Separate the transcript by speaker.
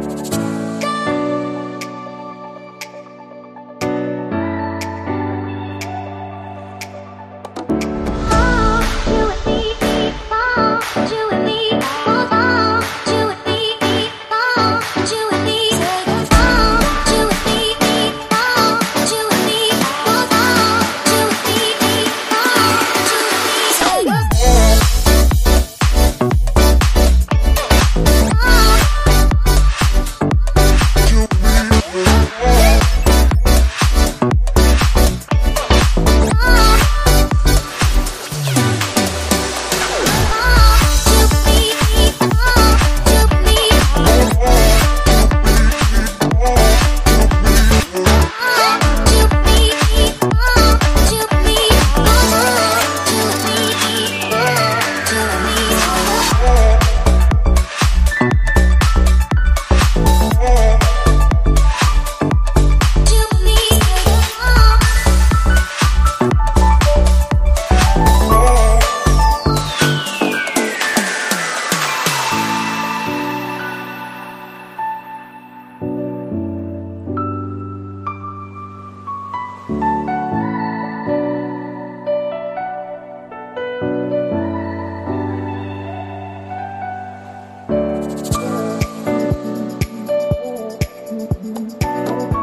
Speaker 1: Thank you. you